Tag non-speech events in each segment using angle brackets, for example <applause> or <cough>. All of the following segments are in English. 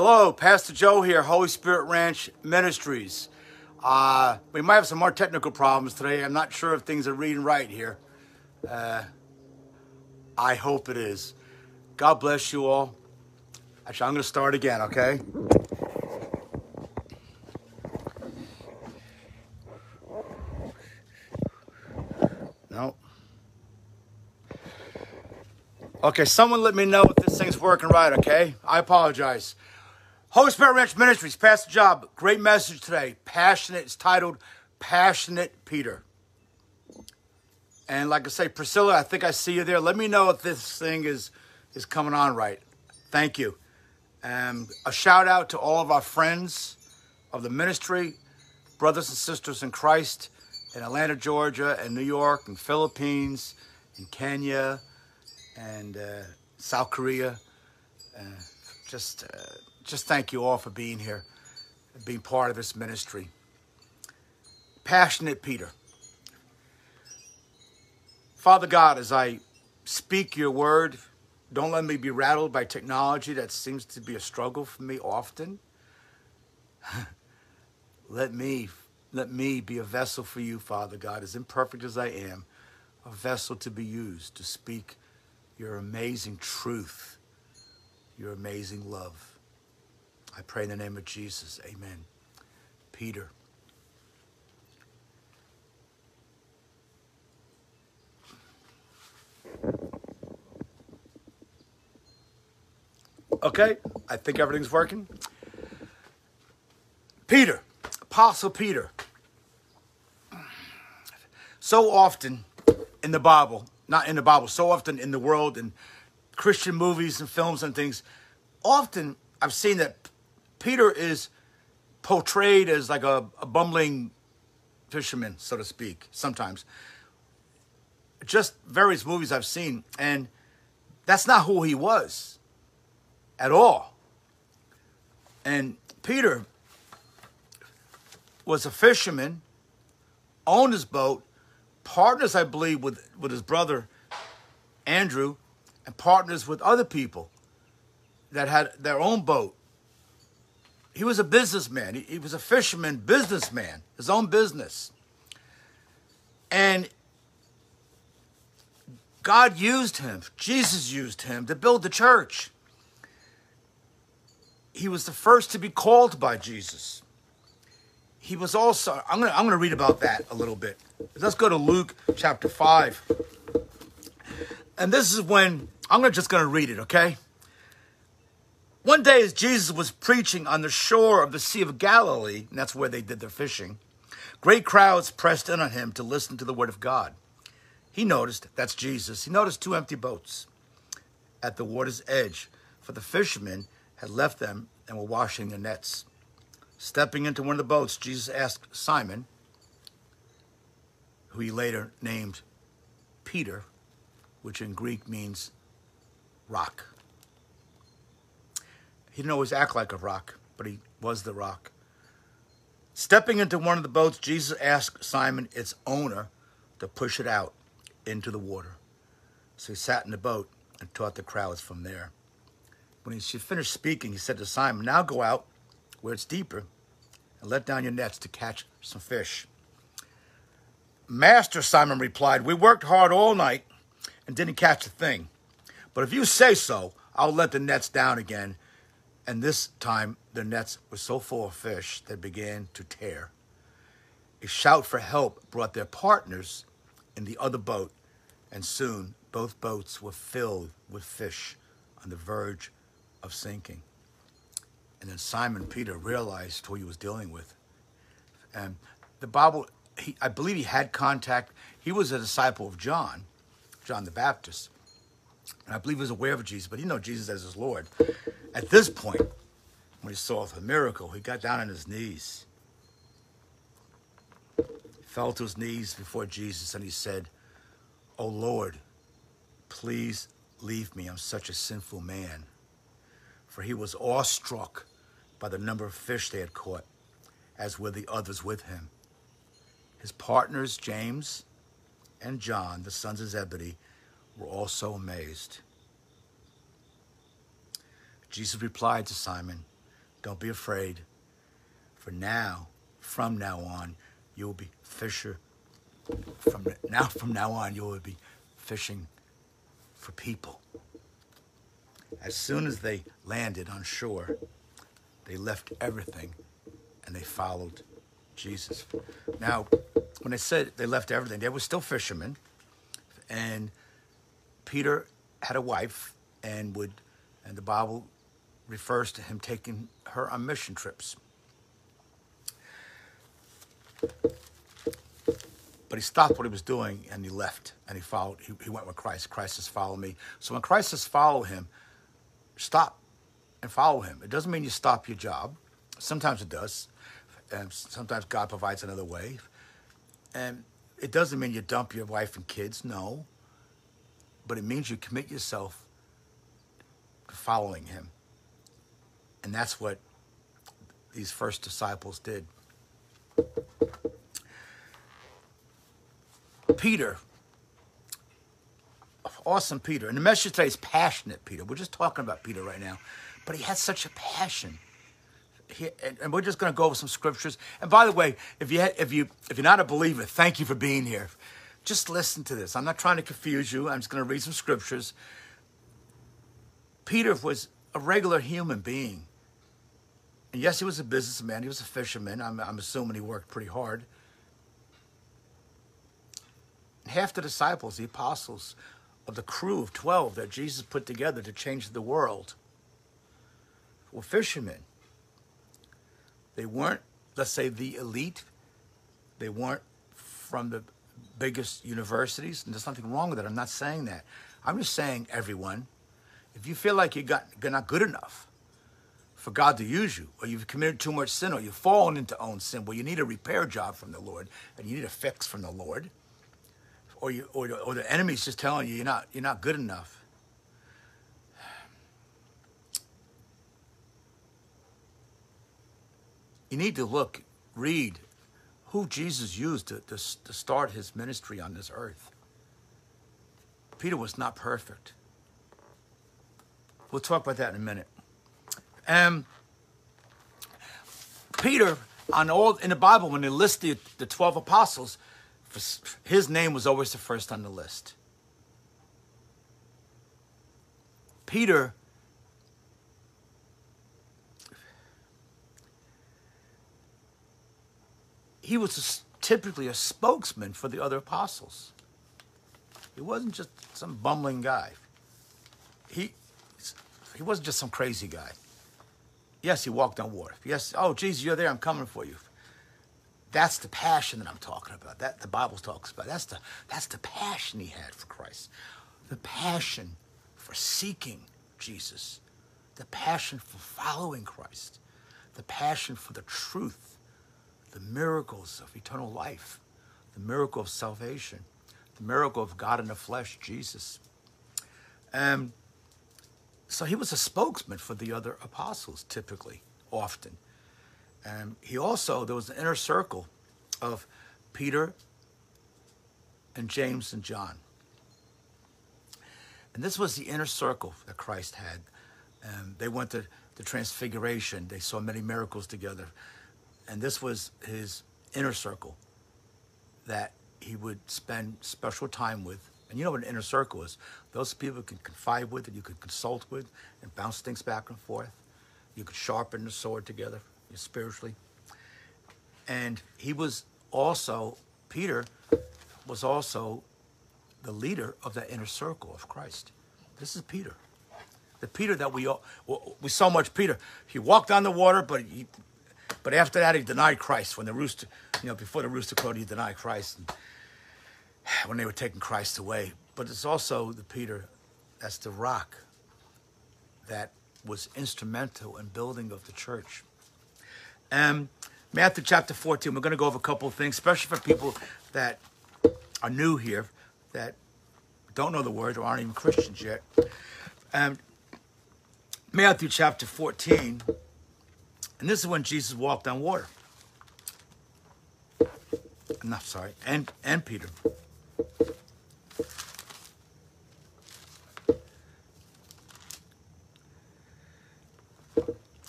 Hello, Pastor Joe here, Holy Spirit Ranch Ministries. Uh, we might have some more technical problems today. I'm not sure if things are reading right here. Uh, I hope it is. God bless you all. Actually, I'm going to start again, okay? No. Okay, someone let me know if this thing's working right, okay? I apologize. Holy Spirit Ranch Ministries, Pastor Joe, great message today. Passionate, it's titled Passionate Peter. And like I say, Priscilla, I think I see you there. Let me know if this thing is is coming on right. Thank you. And a shout out to all of our friends of the ministry, brothers and sisters in Christ in Atlanta, Georgia, and New York, and Philippines, and Kenya, and uh, South Korea. Uh, just, uh, just thank you all for being here, and being part of this ministry. Passionate Peter. Father God, as I speak your word, don't let me be rattled by technology that seems to be a struggle for me often. <laughs> let me let me be a vessel for you, Father God, as imperfect as I am, a vessel to be used to speak your amazing truth, your amazing love. I pray in the name of Jesus. Amen. Peter. Okay, I think everything's working. Peter, Apostle Peter. So often in the Bible, not in the Bible, so often in the world and Christian movies and films and things, often I've seen that Peter is portrayed as like a, a bumbling fisherman, so to speak, sometimes. Just various movies I've seen, and that's not who he was at all. And Peter was a fisherman, owned his boat, partners, I believe, with, with his brother Andrew, and partners with other people that had their own boat. He was a businessman. He, he was a fisherman, businessman, his own business. And God used him, Jesus used him to build the church. He was the first to be called by Jesus. He was also, I'm going to I'm going to read about that a little bit. Let's go to Luke chapter 5. And this is when, I'm just going to read it, okay? One day, as Jesus was preaching on the shore of the Sea of Galilee, and that's where they did their fishing, great crowds pressed in on him to listen to the word of God. He noticed, that's Jesus, he noticed two empty boats at the water's edge, for the fishermen had left them and were washing their nets. Stepping into one of the boats, Jesus asked Simon, who he later named Peter, which in Greek means rock. He didn't always act like a rock, but he was the rock. Stepping into one of the boats, Jesus asked Simon, its owner, to push it out into the water. So he sat in the boat and taught the crowds from there. When he finished speaking, he said to Simon, Now go out where it's deeper and let down your nets to catch some fish. Master, Simon replied, We worked hard all night and didn't catch a thing. But if you say so, I'll let the nets down again. And this time their nets were so full of fish they began to tear. A shout for help brought their partners in the other boat, and soon both boats were filled with fish on the verge of sinking. And then Simon Peter realized who he was dealing with. And the Bible, he, I believe he had contact. He was a disciple of John, John the Baptist. And I believe he was aware of Jesus, but he knew Jesus as his Lord. At this point, when he saw the miracle, he got down on his knees. He fell to his knees before Jesus and he said, Oh Lord, please leave me. I'm such a sinful man. For he was awestruck by the number of fish they had caught, as were the others with him. His partners, James and John, the sons of Zebedee, were all so amazed. Jesus replied to Simon, Don't be afraid. For now, from now on, you will be fisher. From now, from now on, you will be fishing for people. As soon as they landed on shore, they left everything and they followed Jesus. Now, when I said they left everything, they were still fishermen. And Peter had a wife and would, and the Bible refers to him taking her on mission trips. But he stopped what he was doing and he left and he followed, he, he went with Christ. Christ says, follow me. So when Christ says, follow him, stop and follow him. It doesn't mean you stop your job. Sometimes it does. And sometimes God provides another way. And it doesn't mean you dump your wife and kids, no. But it means you commit yourself to following him. And that's what these first disciples did. Peter, awesome Peter. And the message today is passionate Peter. We're just talking about Peter right now. But he had such a passion. He, and, and, we're just going to go over some scriptures. And by the way, if you if you if you're not a believer, thank you for being here. Just listen to this. I'm not trying to confuse you. I'm just going to read some scriptures. Peter was a regular human being. And yes, he was a businessman. He was a fisherman. I'm, I'm assuming he worked pretty hard. half the disciples, the apostles of the crew of 12 that Jesus put together to change the world, were fishermen. They weren't, let's say, the elite. They weren't from the biggest universities, and there's nothing wrong with it. I'm not saying that. I'm just saying, everyone, if you feel like you got, you're not good enough for God to use you, or you've committed too much sin, or you've fallen into own sin, well, you need a repair job from the Lord, and you need a fix from the Lord, or you, or, or the enemy's just telling you you're not, you're not good enough. You need to look, read who Jesus used to, to, to start his ministry on this earth. Peter was not perfect. We'll talk about that in a minute. Um, Peter, on all in the Bible, when they list the, the 12 apostles, his name was always the first on the list. Peter he was a, typically a spokesman for the other apostles. He wasn't just some bumbling guy. He, he wasn't just some crazy guy. Yes, he walked on water. Yes, oh, Jesus, you're there. I'm coming for you. That's the passion that I'm talking about. That the Bible talks about. That's the that's the passion he had for Christ. The passion for seeking Jesus. The passion for following Christ. The passion for the truth the miracles of eternal life, the miracle of salvation, the miracle of God in the flesh, Jesus. And so he was a spokesman for the other apostles, typically, often. And he also, there was an inner circle of Peter and James and John. And this was the inner circle that Christ had. And they went to the transfiguration. They saw many miracles together and this was his inner circle that he would spend special time with. And you know what an inner circle is? Those people you can confide with and you can consult with and bounce things back and forth. You could sharpen the sword together spiritually. And he was also, Peter was also the leader of that inner circle of Christ. This is Peter. The Peter that we all, we so much Peter. He walked on the water, but he but after that, he denied Christ. When the rooster, you know, before the rooster crowed, he denied Christ. And <sighs> when they were taking Christ away. But it's also the Peter, that's the rock that was instrumental in building of the church. And Matthew chapter 14, we're going to go over a couple of things, especially for people that are new here, that don't know the word or aren't even Christians yet. And Matthew chapter 14. And this is when Jesus walked on water. No, sorry, and, and Peter.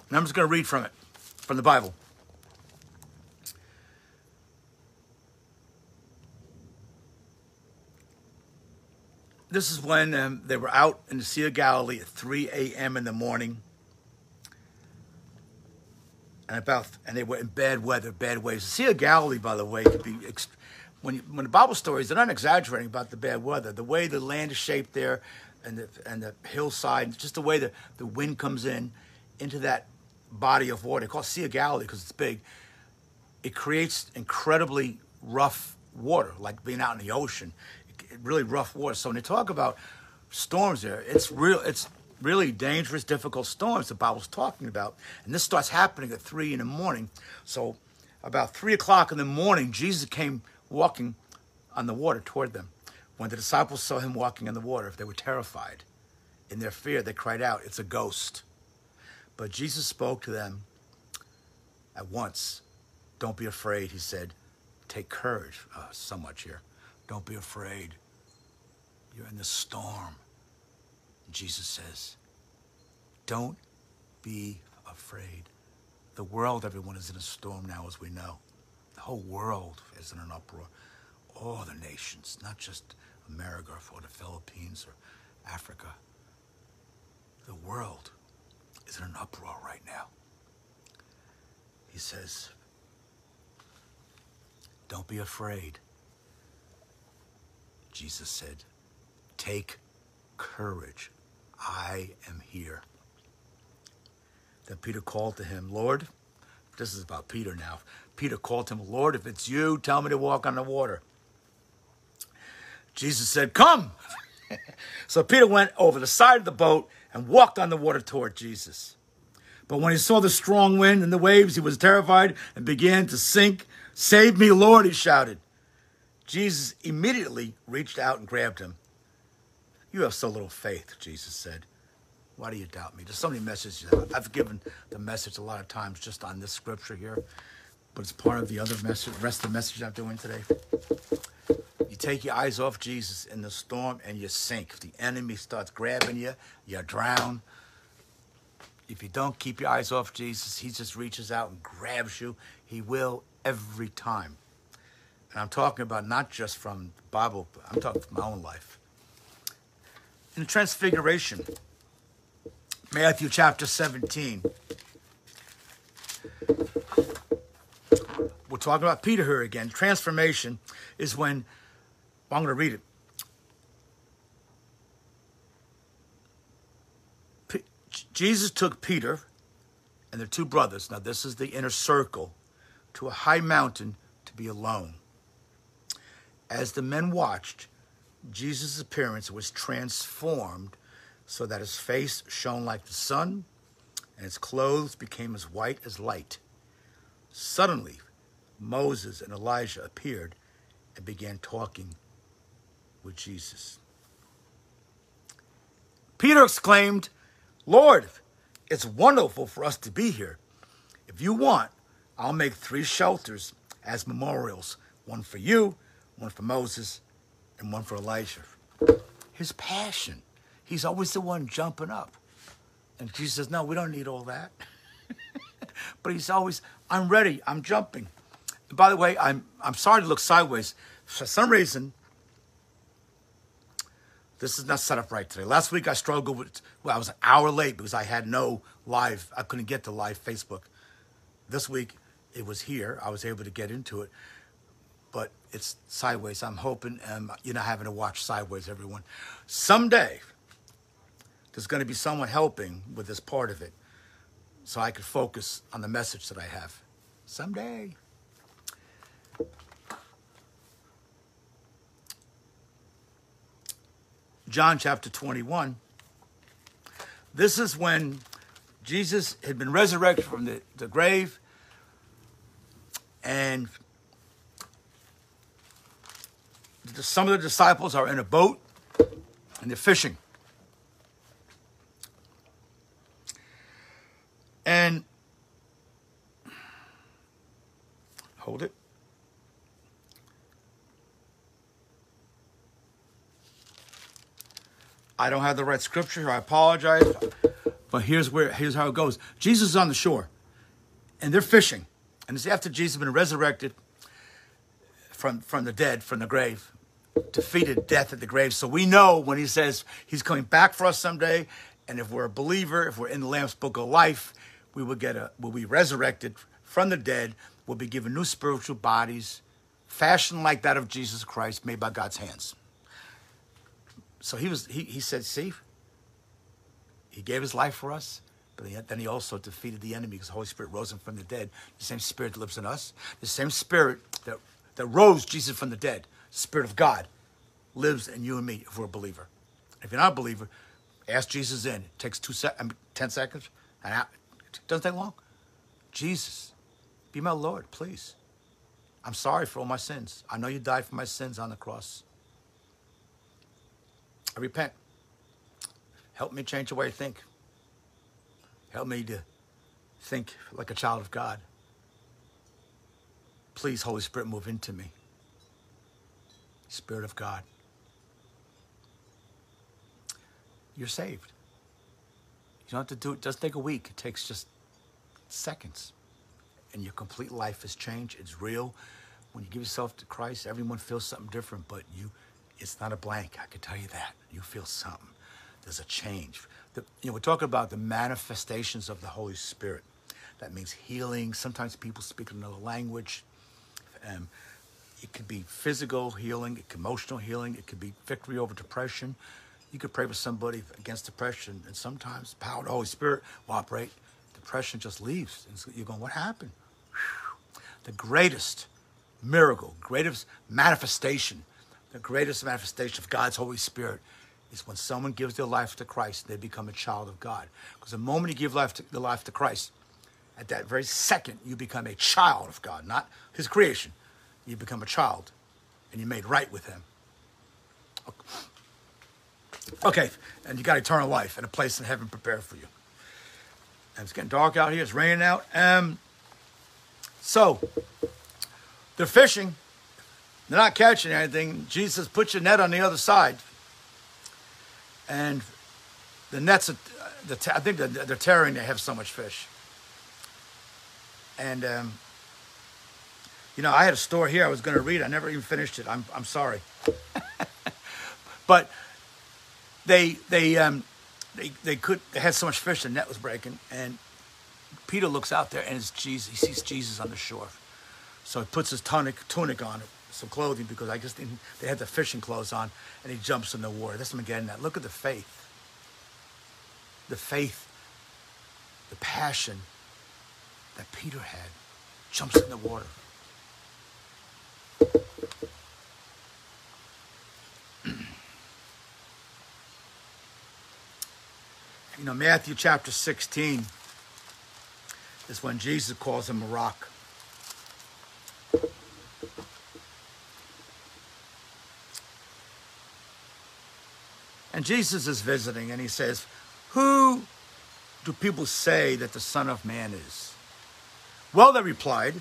And I'm just going to read from it, from the Bible. This is when um, they were out in the Sea of Galilee at 3 a.m. in the morning. And about and they were in bad weather, bad waves. The Sea of Galilee, by the way, could be ext- when you, when the Bible stories, they're not exaggerating about the bad weather. The way the land is shaped there, and the and the hillside, just the way the, the wind comes in into that body of water. They call Sea of Galilee because it's big. It creates incredibly rough water, like being out in the ocean. Really rough water. So when they talk about storms there, it's real. It's really dangerous, difficult storms the Bible's talking about. And this starts happening at three in the morning. So about three o'clock in the morning, Jesus came walking on the water toward them. When the disciples saw him walking on the water, they were terrified. In their fear, they cried out, It's a ghost. But Jesus spoke to them at once. Don't be afraid, he said. Take courage. Uh, so much here. Don't be afraid. You're in the storm. Jesus says, Don't be afraid. The world, everyone, is in a storm now, as we know. The whole world is in an uproar. All the nations, not just America or the Philippines or Africa. The world is in an uproar right now. He says, Don't be afraid. Jesus said, Take courage. I am here. Then Peter called to him, Lord, this is about Peter now. Peter called to him, Lord, if it's you, tell me to walk on the water. Jesus said, Come. <laughs> so Peter went over the side of the boat and walked on the water toward Jesus. But when he saw the strong wind and the waves, he was terrified and began to sink. Save me, Lord, he shouted. Jesus immediately reached out and grabbed him. You have so little faith, Jesus said. Why do you doubt me? There's so many messages. I've given the message a lot of times just on this scripture here, but it's part of the other message, rest of the message I'm doing today. You take your eyes off Jesus in the storm and you sink. If the enemy starts grabbing you, you drown. If you don't keep your eyes off Jesus, he just reaches out and grabs you. He will every time. And I'm talking about not just from the Bible, I'm talking from my own life in Transfiguration, Matthew chapter 17. We're talking about Peter here again. Transformation is when, well, I'm going to read it. P- Jesus took Peter and their two brothers, now this is the inner circle, to a high mountain to be alone. As the men watched, Jesus' appearance was transformed so that his face shone like the sun and his clothes became as white as light. Suddenly, Moses and Elijah appeared and began talking with Jesus. Peter exclaimed, Lord, it's wonderful for us to be here. If you want, I'll make three shelters as memorials one for you, one for Moses, and one for Elijah. His passion. He's always the one jumping up. And Jesus says, No, we don't need all that. <laughs> but he's always, I'm ready, I'm jumping. And by the way, I'm, I'm sorry to look sideways. For some reason, this is not set up right today. Last week I struggled with, well, I was an hour late because I had no live, I couldn't get to live Facebook. This week it was here. I was able to get into it but it's sideways. I'm hoping um, you're not having to watch sideways, everyone. Someday, there's going to be someone helping with this part of it so I can focus on the message that I have. Someday. John chapter 21. This is when Jesus had been resurrected from the, the grave and some of the disciples are in a boat and they're fishing. And hold it. I don't have the right scripture. Here. I apologize. But here's where here's how it goes. Jesus is on the shore, and they're fishing, and it's after Jesus has been resurrected from from the dead, from the grave, defeated death at the grave. So we know when he says he's coming back for us someday, and if we're a believer, if we're in the Lamb's Book of Life, we will get a will be resurrected from the dead. We'll be given new spiritual bodies, fashioned like that of Jesus Christ, made by God's hands. So he was he, he said, see, he gave his life for us, but then he also defeated the enemy because the Holy Spirit rose him from the dead. The same Spirit lives in us, the same Spirit that, that rose Jesus from the dead, Spirit of God, lives in you and me if we're a believer. If you're not a believer, ask Jesus in. It takes two sec- I mean, 10 seconds. And it doesn't take long. Jesus, be my Lord, please. I'm sorry for all my sins. I know you died for my sins on the cross. I repent. Help me change the way I think. Help me to think like a child of God. Please, Holy Spirit, move into me. Spirit of God. You're saved. You don't have to do it. It doesn't take a week. It takes just seconds. And your complete life has changed. It's real. When you give yourself to Christ, everyone feels something different, but you it's not a blank. I can tell you that. You feel something. There's a change. The, you know, we're talking about the manifestations of the Holy Spirit. That means healing. Sometimes people speak another language. Um, it could be physical healing, it could emotional healing, it could be victory over depression. You could pray with somebody against depression, and sometimes the power of the Holy Spirit will operate. Depression just leaves. And you're going, what happened? Whew. The greatest miracle, greatest manifestation the greatest manifestation of God's Holy Spirit is when someone gives their life to Christ, they become a child of God. Because the moment you give life to, the life to Christ, at that very second, you become a child of God, not his creation. You become a child, and you're made right with him. Okay, and you got eternal life and a place in heaven prepared for you. And it's getting dark out here. It's raining out. Um, so, they're fishing. They're not catching anything. Jesus puts your net on the other side. And the nets, are, the, I think they're, tearing, they have so much fish. And, um, you know, I had a story here I was going to read. I never even finished it. I'm, I'm sorry. <laughs> but they, they, um, they, they could, they had so much fish, the net was breaking. And Peter looks out there and it's Jesus, he sees Jesus on the shore. So he puts his tunic, tunic on, some clothing because I just didn't, they had the fishing clothes on, and he jumps in the water. That's what I'm getting at. Look at the faith. The faith, the passion that Peter had jumps in the water. <clears throat> you know, Matthew chapter 16 is when Jesus calls him a rock. And Jesus is visiting and he says, Who do people say that the Son of Man is? Well, they replied,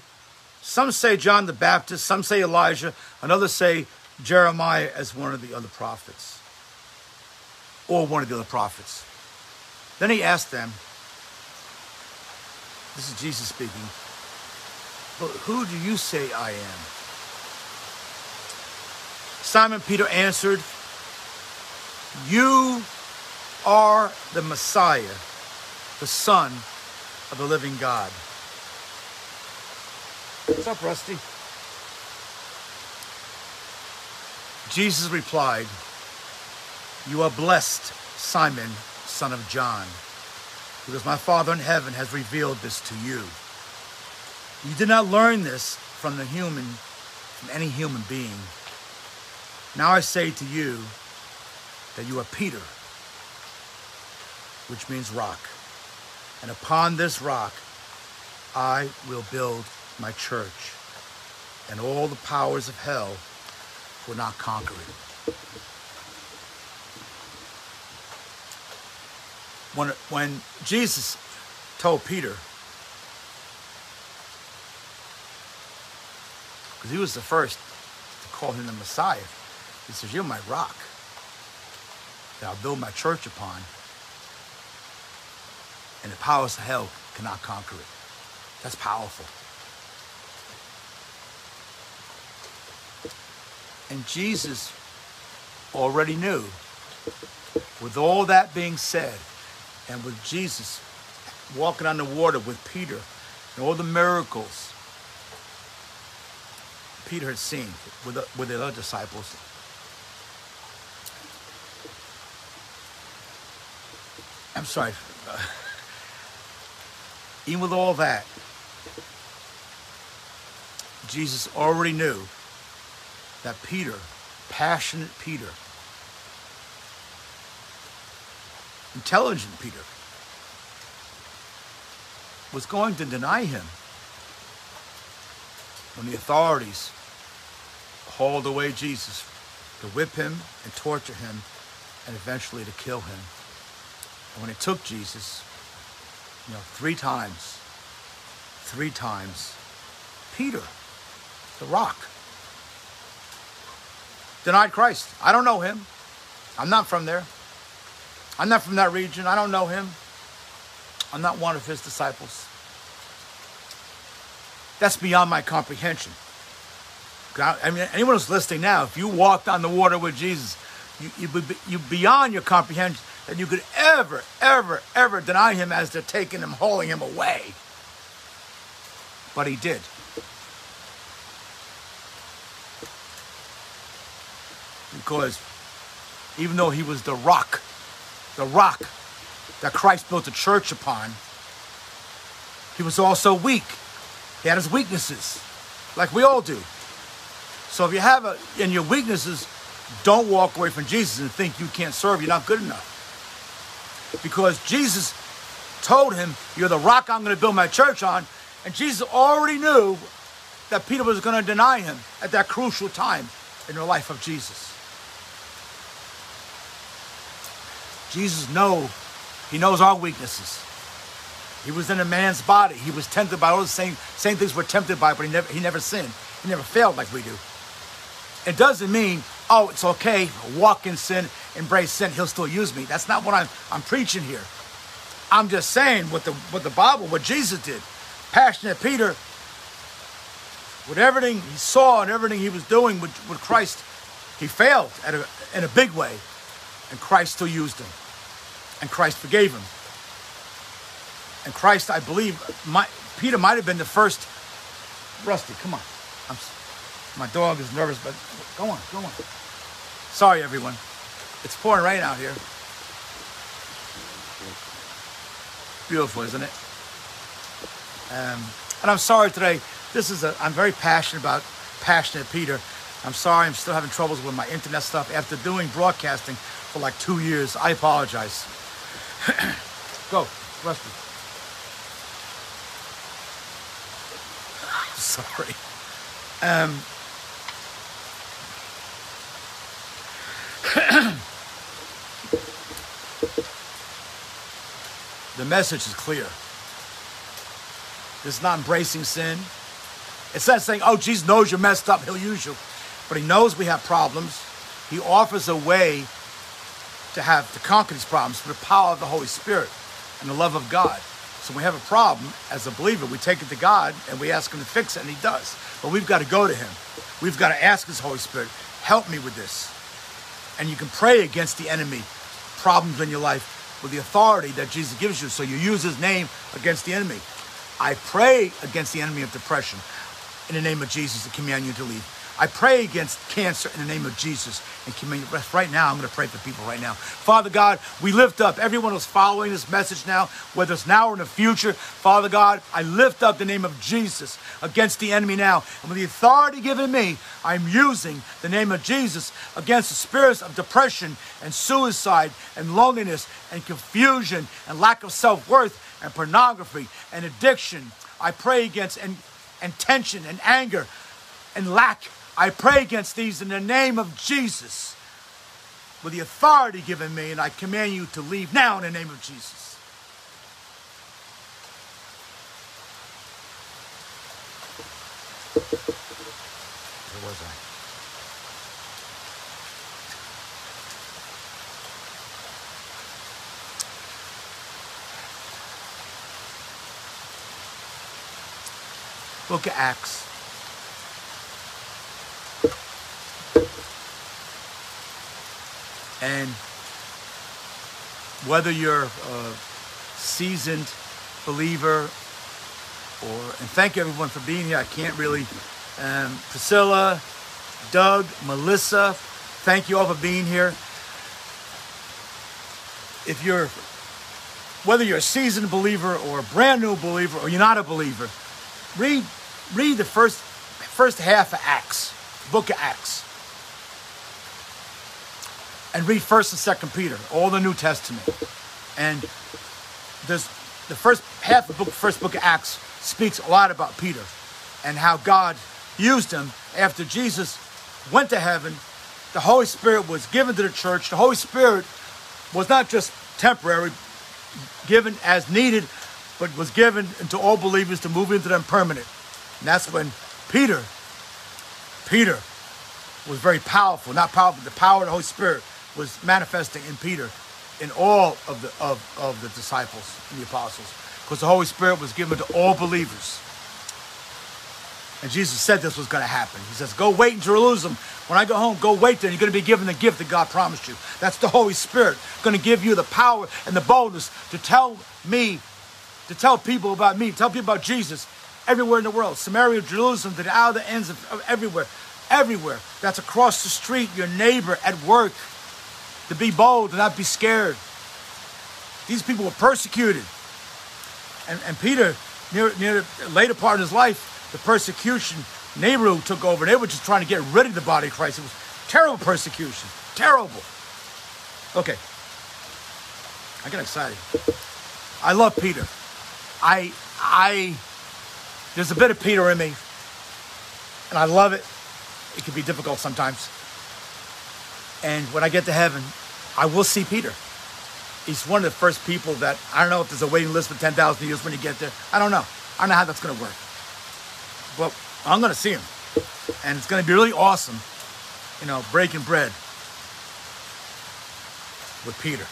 Some say John the Baptist, some say Elijah, and others say Jeremiah as one of the other prophets, or one of the other prophets. Then he asked them, This is Jesus speaking, but who do you say I am? Simon Peter answered, you are the Messiah, the Son of the living God. What's up, Rusty? Jesus replied, You are blessed, Simon, son of John, because my Father in heaven has revealed this to you. You did not learn this from the human, from any human being. Now I say to you, that you are Peter, which means rock. And upon this rock I will build my church, and all the powers of hell will not conquer it. When, when Jesus told Peter, because he was the first to call him the Messiah, he says, You're my rock that I'll build my church upon. and the powers of hell cannot conquer it. That's powerful. And Jesus already knew, with all that being said, and with Jesus walking on the water with Peter and all the miracles Peter had seen with the, with the other disciples. I'm sorry. <laughs> Even with all that, Jesus already knew that Peter, passionate Peter, intelligent Peter, was going to deny him when the authorities hauled away Jesus to whip him and torture him and eventually to kill him. And when they took Jesus, you know, three times, three times, Peter, the rock, denied Christ. I don't know him. I'm not from there. I'm not from that region. I don't know him. I'm not one of his disciples. That's beyond my comprehension. I mean, anyone who's listening now, if you walked on the water with Jesus, you, you, you beyond your comprehension that you could ever, ever, ever deny him as they're taking him, hauling him away. But he did. Because even though he was the rock, the rock that Christ built a church upon, he was also weak. He had his weaknesses, like we all do. So if you have a, in your weaknesses, don't walk away from Jesus and think you can't serve, you're not good enough. Because Jesus told him, You're the rock I'm going to build my church on. And Jesus already knew that Peter was going to deny him at that crucial time in the life of Jesus. Jesus know, he knows our weaknesses. He was in a man's body. He was tempted by all the same, same things we're tempted by, but he never, he never sinned. He never failed like we do. It doesn't mean, oh, it's okay, walk in sin, embrace sin, he'll still use me. That's not what I'm, I'm preaching here. I'm just saying what the, what the Bible, what Jesus did. Passionate Peter, with everything he saw and everything he was doing with, with Christ, he failed at a, in a big way, and Christ still used him. And Christ forgave him. And Christ, I believe, my, Peter might have been the first. Rusty, come on. I'm, my dog is nervous, but go on, go on. Sorry, everyone. It's pouring rain out here. Beautiful, isn't it? Um, and I'm sorry today. This is a. I'm very passionate about passionate Peter. I'm sorry. I'm still having troubles with my internet stuff after doing broadcasting for like two years. I apologize. <clears throat> Go, Rusty. <laughs> Sorry. Um, <clears throat> the message is clear. It's not embracing sin. It's not saying, oh, Jesus knows you're messed up, he'll use you. But he knows we have problems. He offers a way to have to conquer these problems through the power of the Holy Spirit and the love of God. So when we have a problem, as a believer, we take it to God and we ask him to fix it, and he does. But we've got to go to him. We've got to ask his Holy Spirit, help me with this and you can pray against the enemy problems in your life with the authority that Jesus gives you. So you use his name against the enemy. I pray against the enemy of depression in the name of Jesus and command you to leave. I pray against cancer in the name of Jesus and right now. I'm going to pray for people right now. Father God, we lift up everyone who's following this message now, whether it's now or in the future. Father God, I lift up the name of Jesus against the enemy now. And with the authority given me, I'm using the name of Jesus against the spirits of depression and suicide and loneliness and confusion and lack of self worth and pornography and addiction. I pray against and, and tension and anger and lack I pray against these in the name of Jesus with the authority given me, and I command you to leave now in the name of Jesus. Where was I? Book of Acts And whether you're a seasoned believer or, and thank everyone for being here. I can't really, um, Priscilla, Doug, Melissa, thank you all for being here. If you're, whether you're a seasoned believer or a brand new believer or you're not a believer, read, read the first, first half of Acts, book of Acts and read First and Second Peter, all the New Testament, and there's the first half of the book, first book of Acts speaks a lot about Peter and how God used him after Jesus went to heaven. The Holy Spirit was given to the church. The Holy Spirit was not just temporary, given as needed, but was given to all believers to move into them permanent. And that's when Peter, Peter was very powerful, not powerful, the power of the Holy Spirit was manifesting in Peter, in all of the of, of the disciples and the apostles, because the Holy Spirit was given to all believers. And Jesus said this was going to happen. He says, Go wait in Jerusalem. When I go home, go wait there. You're going to be given the gift that God promised you. That's the Holy Spirit going to give you the power and the boldness to tell me, to tell people about me, tell people about Jesus everywhere in the world. Samaria, Jerusalem, to the outer ends of, of everywhere. Everywhere. That's across the street, your neighbor, at work, to be bold, to not be scared. These people were persecuted. And, and Peter, near, near the later part of his life, the persecution, Nero took over. They were just trying to get rid of the body of Christ. It was terrible persecution. Terrible. Okay. I get excited. I love Peter. I, I, there's a bit of Peter in me, and I love it. It can be difficult sometimes. And when I get to heaven, I will see Peter. He's one of the first people that I don't know if there's a waiting list for 10,000 years when you get there. I don't know. I don't know how that's going to work. But I'm going to see him. And it's going to be really awesome, you know, breaking bread with Peter.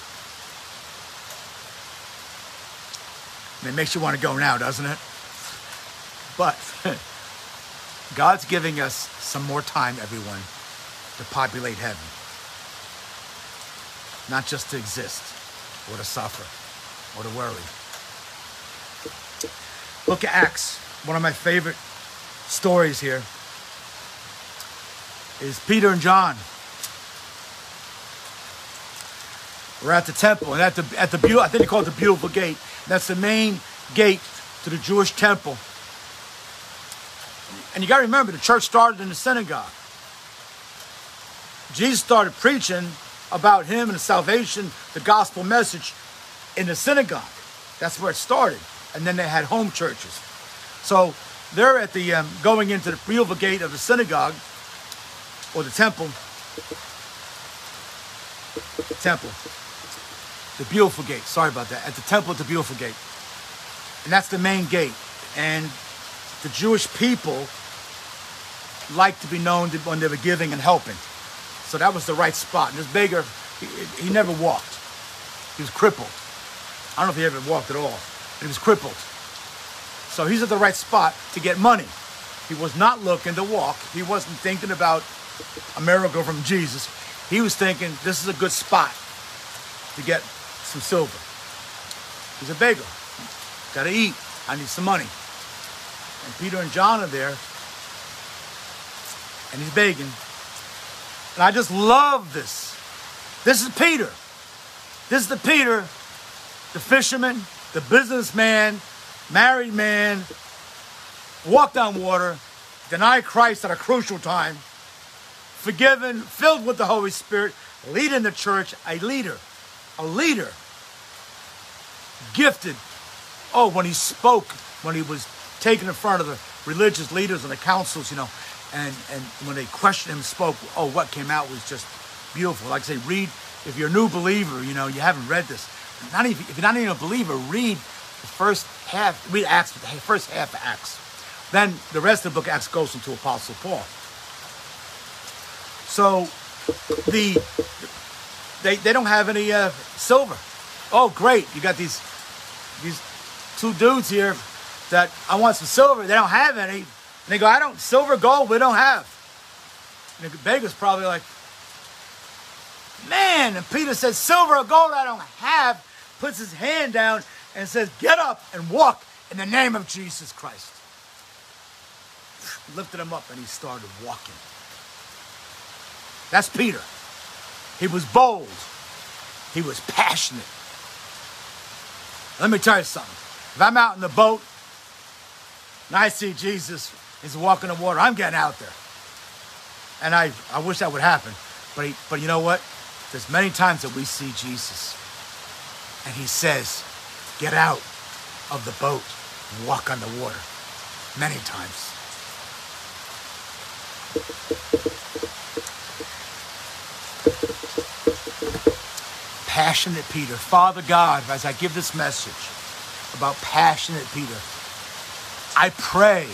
And it makes you want to go now, doesn't it? But <laughs> God's giving us some more time, everyone, to populate heaven not just to exist or to suffer or to worry. Look at Acts, one of my favorite stories here is Peter and John. We're at the temple, and at the at the beautiful, I think they call it the beautiful gate. That's the main gate to the Jewish temple. And you got to remember, the church started in the synagogue. Jesus started preaching about him and salvation, the gospel message in the synagogue. That's where it started. And then they had home churches. So they're at the um, going into the beautiful gate of the synagogue or the temple. Temple. The beautiful gate. Sorry about that. At the temple at the beautiful gate. And that's the main gate. And the Jewish people like to be known when they were giving and helping. So that was the right spot. And this beggar, he, he never walked. He was crippled. I don't know if he ever walked at all, he was crippled. So he's at the right spot to get money. He was not looking to walk. He wasn't thinking about a miracle from Jesus. He was thinking, this is a good spot to get some silver. He's a beggar. Gotta eat. I need some money. And Peter and John are there. And he's begging. And I just love this. This is Peter. This is the Peter, the fisherman, the businessman, married man, walked on water, denied Christ at a crucial time, forgiven, filled with the Holy Spirit, leading the church, a leader, a leader, gifted. Oh, when he spoke, when he was taken in front of the religious leaders and the councils, you know, and and when they questioned him, spoke. Oh, what came out was just beautiful. Like I say, read if you're a new believer. You know, you haven't read this. Not even if you're not even a believer, read the first half. Read Acts, the first half of Acts. Then the rest of the book Acts goes into Apostle Paul. So the they they don't have any uh, silver. Oh, great! You got these these two dudes here that I want some silver. They don't have any. And they go, I don't, silver, gold, we don't have. And beggar's probably like, man. And Peter says, silver or gold I don't have. Puts his hand down and says, get up and walk in the name of Jesus Christ. Lifted him up and he started walking. That's Peter. He was bold. He was passionate. Let me tell you something. If I'm out in the boat and I see Jesus, he's walking the water, I'm getting out there. And I, I wish that would happen. But, he, but you know what? There's many times that we see Jesus and he says, get out of the boat and walk on the water. Many times. Passionate Peter. Father God, as I give this message about passionate Peter, I pray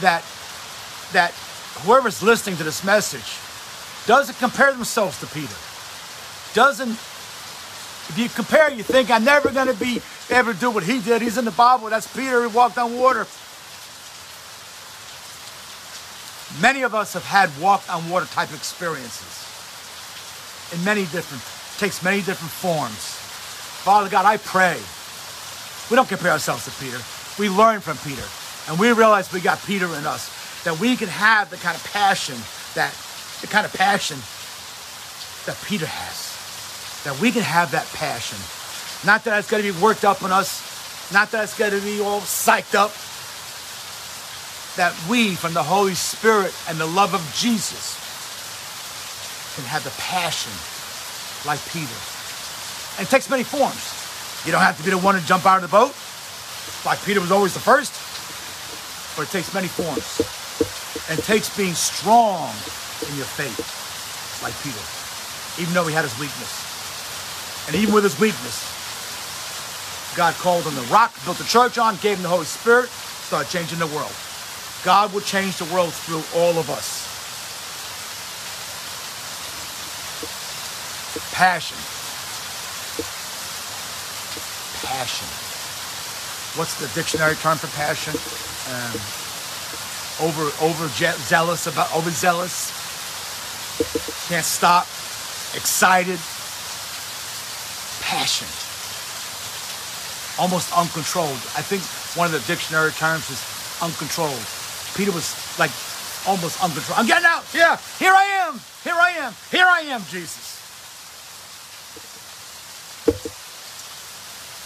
that that whoever's listening to this message doesn't compare themselves to Peter. Doesn't if you compare, you think I'm never gonna be able to do what he did. He's in the Bible. That's Peter. He walked on water. Many of us have had walk on water type experiences in many different, takes many different forms. Father God, I pray. We don't compare ourselves to Peter. We learn from Peter. And we realize we got Peter in us. That we can have the kind of passion that, the kind of passion that Peter has. That we can have that passion. Not that it's going to be worked up on us. Not that it's going to be all psyched up that we, from the Holy Spirit and the love of Jesus, can have the passion like Peter. And it takes many forms. You don't have to be the one to jump out of the boat, like Peter was always the first, but it takes many forms. And takes being strong in your faith, like Peter, even though he had his weakness. And even with his weakness, God called him the rock, built the church on, gave him the Holy Spirit, started changing the world. God will change the world through all of us. Passion. Passion. What's the dictionary term for passion? Um, over over zealous about overzealous. Can't stop. Excited. Passion. Almost uncontrolled. I think one of the dictionary terms is uncontrolled. Peter was like almost uncontrolled. I'm getting out. Yeah, here I am. Here I am. Here I am, Jesus.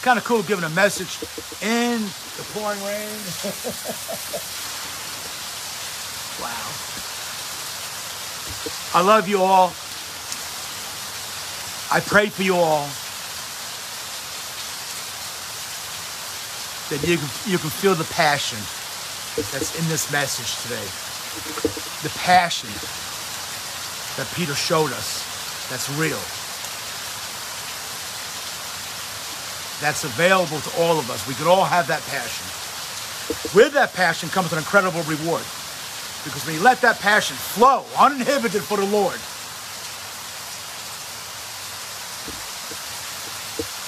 Kind of cool giving a message in the pouring rain. <laughs> wow. I love you all. I pray for you all. That you can, you can feel the passion that's in this message today. The passion that Peter showed us that's real. That's available to all of us. We could all have that passion. With that passion comes an incredible reward. Because when you let that passion flow uninhibited for the Lord,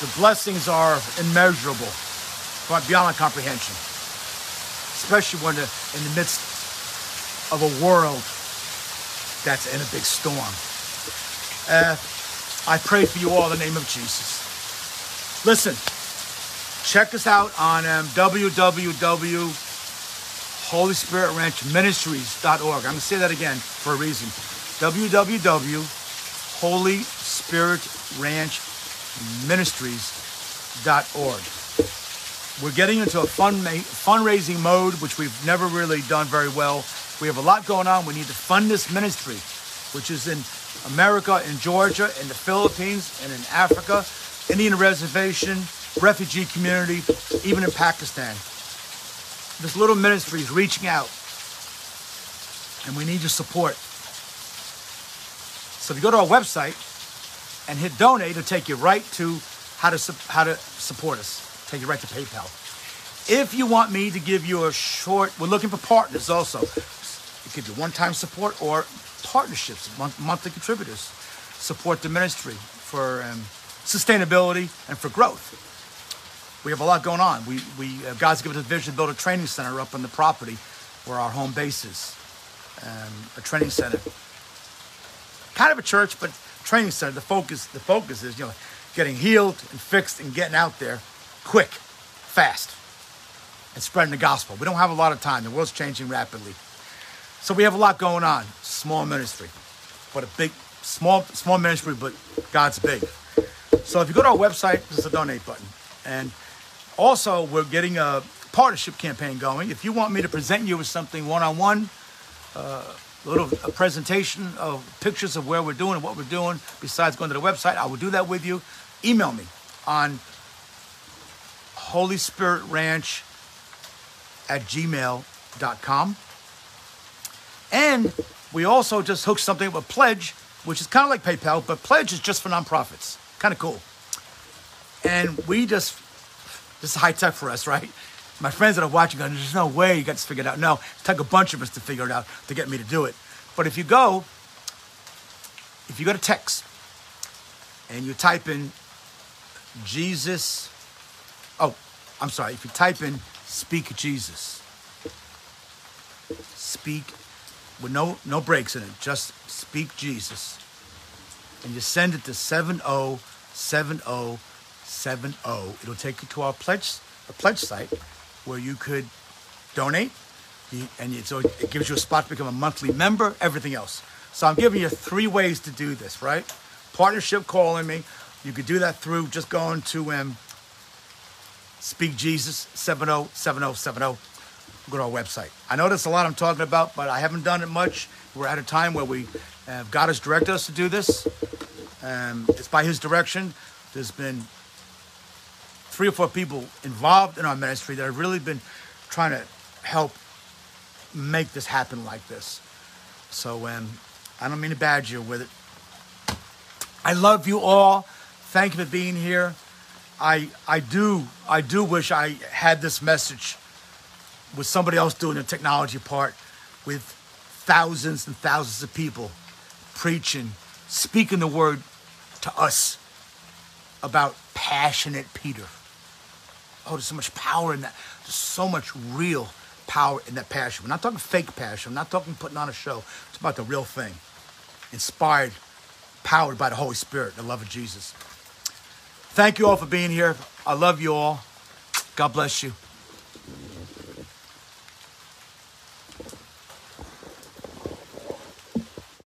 the blessings are immeasurable, beyond comprehension especially when in the midst of a world that's in a big storm. Uh, I pray for you all in the name of Jesus. Listen, check us out on um, www.holyspiritranchministries.org. I'm going to say that again for a reason. www.holyspiritranchministries.org. We're getting into a fund fundraising mode, which we've never really done very well. We have a lot going on. We need to fund this ministry, which is in America, in Georgia, in the Philippines, and in Africa, Indian reservation, refugee community, even in Pakistan. This little ministry is reaching out, and we need your support. So if you go to our website and hit donate, it'll take you right to how to, how to support us take you right to PayPal. If you want me to give you a short, we're looking for partners also. It could be one-time support or partnerships, month, monthly contributors. Support the ministry for um, sustainability and for growth. we have a lot going on. We, we uh, God's given us a vision to build a training center up on the property where our home base is. Um, a training center. Kind of a church, but training center. The focus, the focus is, you know, getting healed and fixed and getting out there quick, fast, and spreading the gospel. We don't have a lot of time. The world's changing rapidly. So we have a lot going on. Small ministry, but a big, small, small ministry, but God's big. So if you go to our website, there's a donate button. And also, we're getting a partnership campaign going. If you want me to present you with something one-on-one, uh, a little a presentation of pictures of where we're doing and what we're doing, besides going to the website, I will do that with you. Email me on Holy Spirit Ranch at gmail.com. And we also just hooked something up with Pledge, which is kind of like PayPal, but Pledge is just for nonprofits. Kind of cool. And we just, this is high tech for us, right? My friends that are watching there's no way you got this figured out. No, it took a bunch of us to figure it out to get me to do it. But if you go, if you go to text and you type in Jesus, oh, I'm sorry, if you type in speak Jesus, speak with no no breaks in it, just speak Jesus, and you send it to oh 707070. It'll take you to our pledge a pledge site where you could donate, and so it gives you a spot to become a monthly member. Everything else. So I'm giving you three ways to do this, right? Partnership calling me. You could do that through just going to um, Speak Jesus 707070. Go to our website. I know that's a lot I'm talking about, but I haven't done it much. We're at a time where we uh, God has directed us to do this. Um, it's by His direction. There's been three or four people involved in our ministry that have really been trying to help make this happen like this. So um, I don't mean to badge you with it. I love you all. Thank you for being here. I I do I do wish I had this message with somebody else doing the technology part with thousands and thousands of people preaching, speaking the word to us about passionate Peter. Oh, there's so much power in that. There's so much real power in that passion. We're not talking fake passion. I'm not talking putting on a show. It's about the real thing. Inspired, powered by the Holy Spirit, the love of Jesus. Thank you all for being here. I love you all. God bless you.